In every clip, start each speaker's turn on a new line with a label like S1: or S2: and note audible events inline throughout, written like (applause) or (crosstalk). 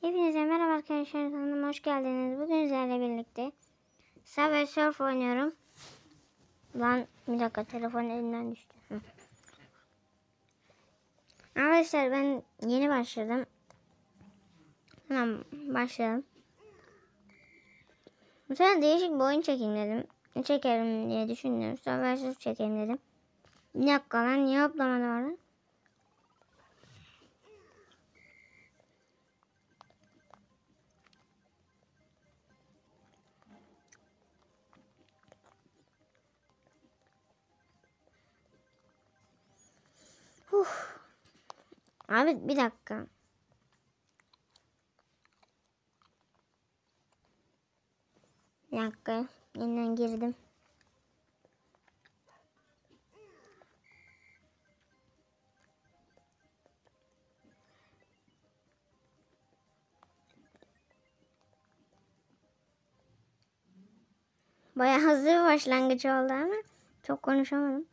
S1: Hepinize merhaba arkadaşlar kanalıma hoş geldiniz. Bugün sizlerle birlikte Subway Surf oynuyorum. Lan bir dakika telefon elimden düştü. Arkadaşlar ben yeni başladım. Hemen başlayalım. Bu sefer değişik bir oyun çekeyim dedim. Çekerim diye düşündüm. Subway Surf çekeyim dedim. Bir dakika lan niye hoplamadı orada? Uf. Abi bir dakika. Bir dakika. Yeniden girdim. Bayağı hızlı bir başlangıç oldu ama çok konuşamadım.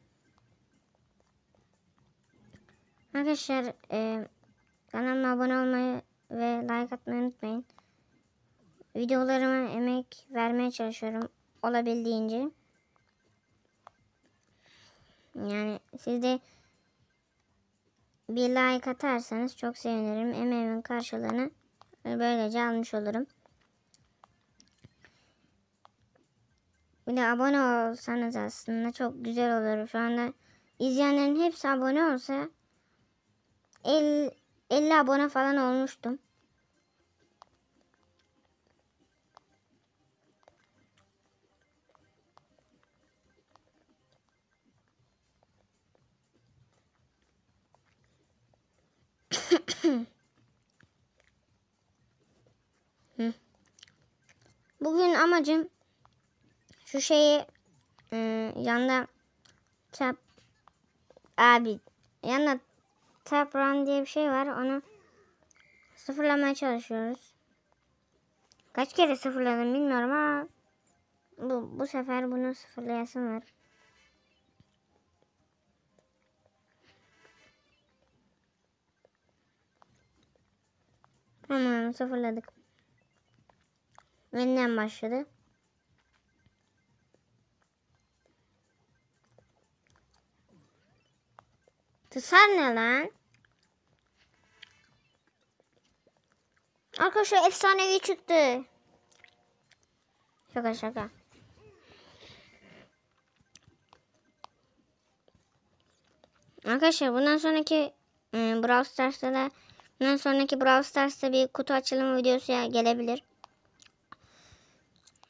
S1: Arkadaşlar e, kanalıma abone olmayı ve like atmayı unutmayın. Videolarıma emek vermeye çalışıyorum olabildiğince. Yani siz de bir like atarsanız çok sevinirim. Emeğimin karşılığını böylece almış olurum. Bir de abone olsanız aslında çok güzel olur. Şu anda izleyenlerin hepsi abone olsa 50, 50 abone falan olmuştum. (coughs) Bugün amacım şu şeyi e, yanda tap abi yanda tap run diye bir şey var. Onu sıfırlamaya çalışıyoruz. Kaç kere sıfırladım bilmiyorum ama bu, bu sefer bunu sıfırlayasım var. Tamam sıfırladık. Yeniden başladı. Tısar ne lan? Arkadaşlar efsanevi çıktı. Şaka şaka. Arkadaşlar bundan sonraki e, Brawl Stars'ta da bundan sonraki Brawl Stars'ta bir kutu açılımı videosu ya- gelebilir.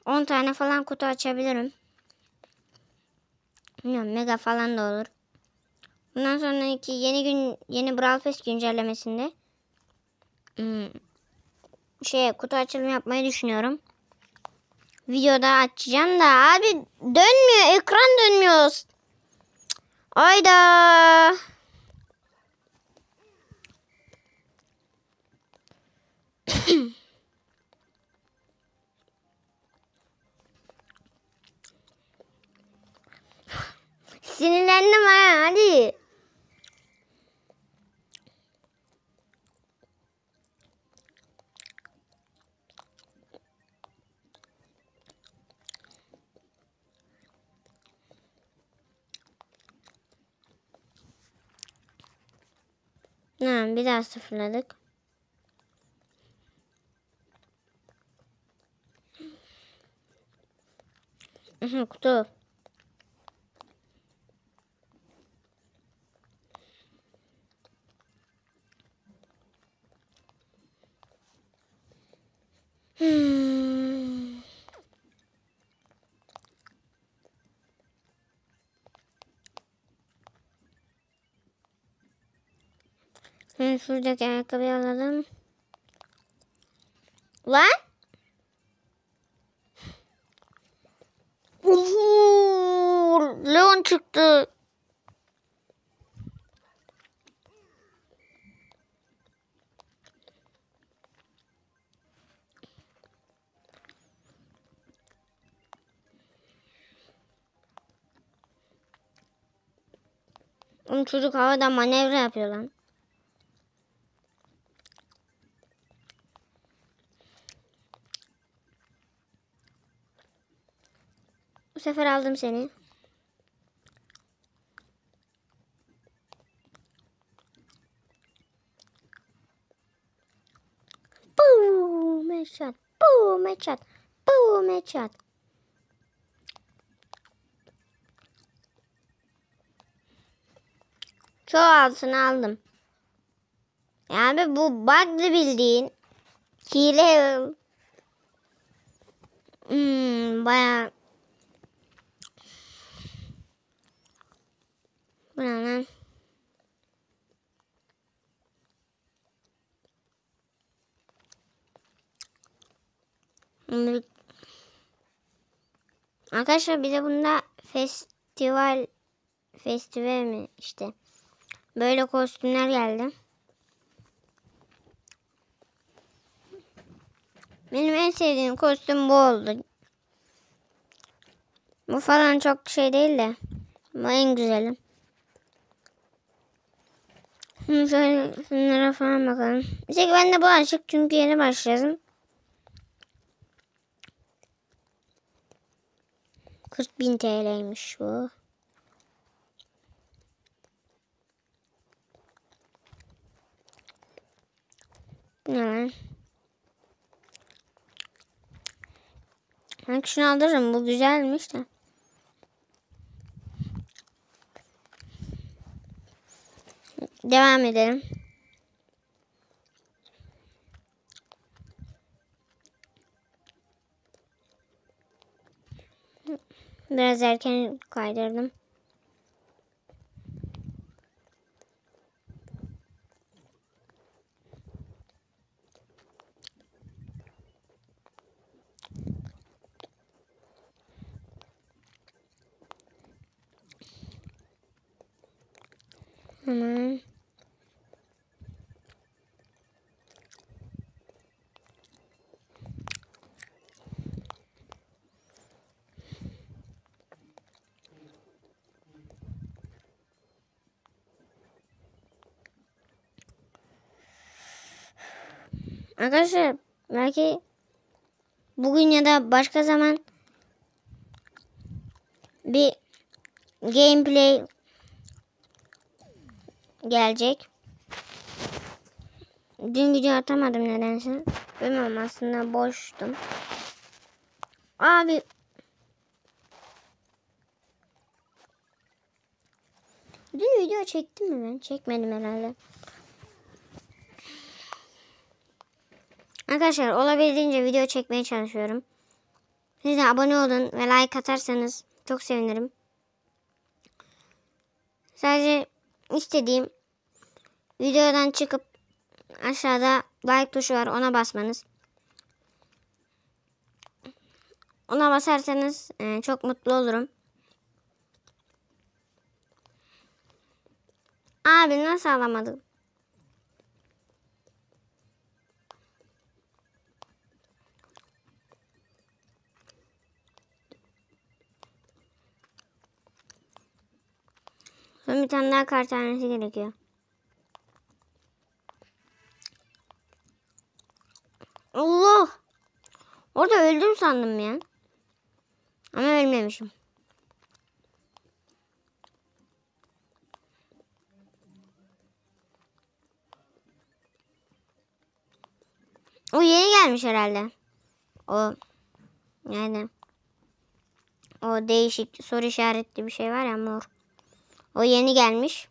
S1: 10 tane falan kutu açabilirim. Bilmiyorum mega falan da olur. Bundan sonraki yeni gün yeni Brawl Pass güncellemesinde hmm, şey kutu açılımı yapmayı düşünüyorum. Videoda açacağım da abi dönmüyor ekran dönmüyor. Ayda. (coughs) Sinirlendim ha hadi. Ha, bir daha sıfırladık. Kutu. Şimdi şuradaki ayakkabıyı alalım. Lan? Leon çıktı. Oğlum çocuk havada manevra yapıyor lan. Sefer aldım seni. Boom headshot. Boom headshot. Boom headshot. Çoğu altını aldım. Yani bu bug'dı bildiğin. Hile. Hmm, baya. Bu ne lan? Hmm. Arkadaşlar bir de bunda festival festival mi işte böyle kostümler geldi. Benim en sevdiğim kostüm bu oldu. Bu falan çok şey değil de. Bu en güzeli. Şimdi şöyle şunlara falan bakalım. Bir tek bende bu açık çünkü yeni başladım. 40.000 TL'ymiş bu. Lan? Ben şunu alırım. Bu güzelmiş de. Devam edelim. Biraz erken kaydırdım. Hemen. Arkadaşlar belki bugün ya da başka zaman bir gameplay gelecek. Dün video atamadım nedense. Bilmiyorum aslında boştum. Abi Dün video çektim mi ben? Çekmedim herhalde. Arkadaşlar olabildiğince video çekmeye çalışıyorum. Siz de abone olun ve like atarsanız çok sevinirim. Sadece istediğim videodan çıkıp aşağıda like tuşu var ona basmanız. Ona basarsanız e, çok mutlu olurum. Abi nasıl alamadım? Son bir tane daha kart tanesi gerekiyor. Allah! Orada öldüm sandım ya. Ama ölmemişim. O yeni gelmiş herhalde. O yani o değişik soru işaretli bir şey var ya mor. O yeni gelmiş.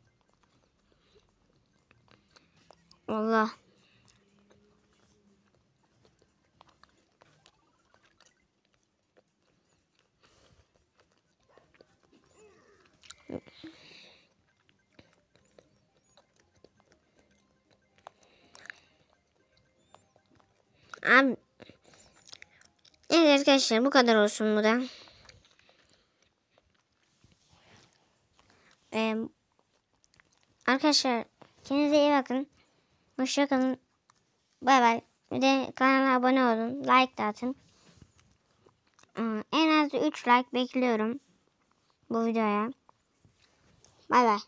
S1: Allah. Abi. Evet arkadaşlar bu kadar olsun bu da. Arkadaşlar kendinize iyi bakın. Hoşçakalın. Bay bay. Bir de kanala abone olun. Like de atın. Ee, en az 3 like bekliyorum. Bu videoya. Bay bay.